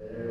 Yeah.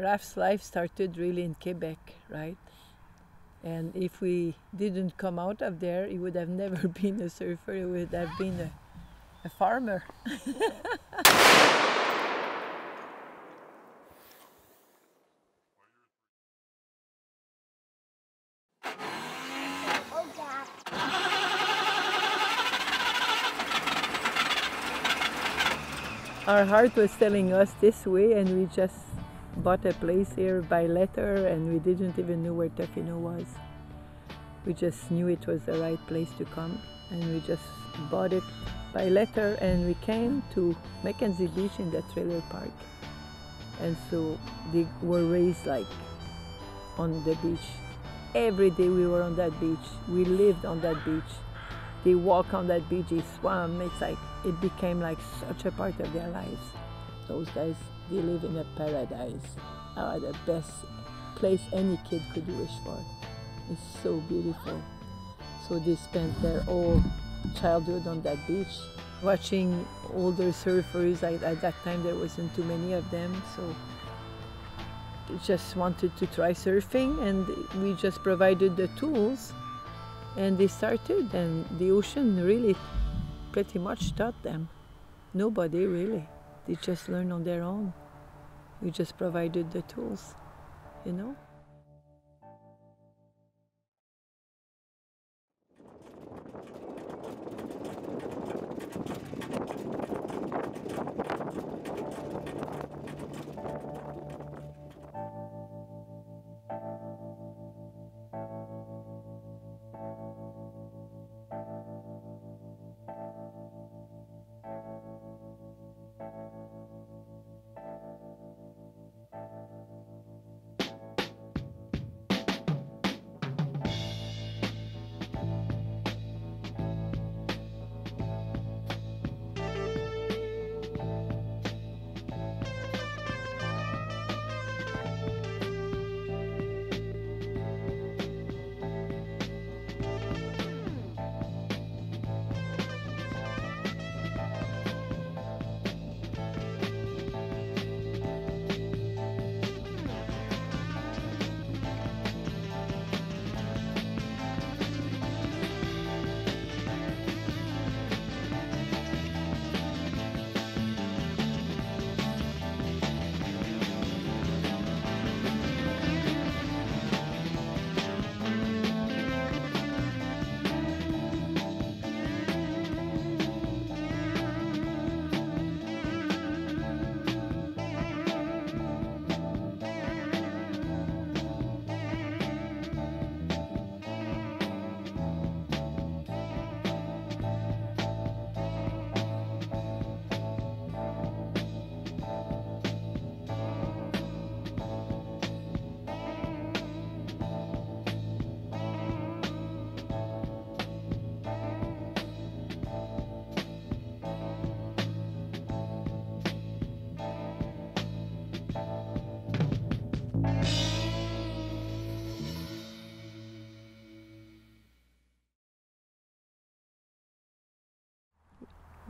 Raph's life started really in Quebec, right? And if we didn't come out of there, he would have never been a surfer, he would have been a, a farmer. Our heart was telling us this way, and we just bought a place here by letter, and we didn't even know where Tofino was. We just knew it was the right place to come, and we just bought it by letter, and we came to Mackenzie Beach in the trailer park. And so they were raised like on the beach. Every day we were on that beach. We lived on that beach. They walk on that beach, they swam. It's like it became like such a part of their lives. Those guys, they live in a paradise. Ah, the best place any kid could wish for. It's so beautiful. So they spent their whole childhood on that beach, watching older surfers. At, at that time, there wasn't too many of them, so they just wanted to try surfing, and we just provided the tools, and they started. And the ocean really, pretty much taught them. Nobody really. They just learn on their own. We just provided the tools, you know.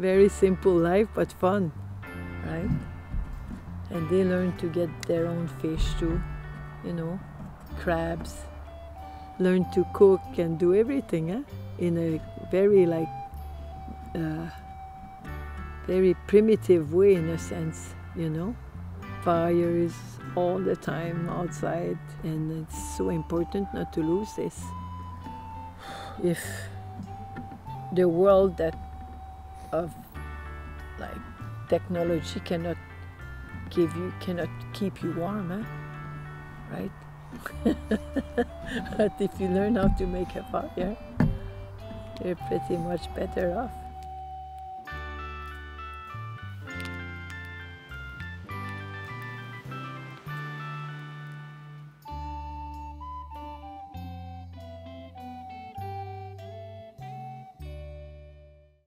Very simple life but fun right and they learn to get their own fish too you know crabs learn to cook and do everything eh? in a very like uh, very primitive way in a sense you know Fire is all the time outside, and it's so important not to lose this. If the world that of like technology cannot give you cannot keep you warm, huh? right? but if you learn how to make a fire, you're pretty much better off.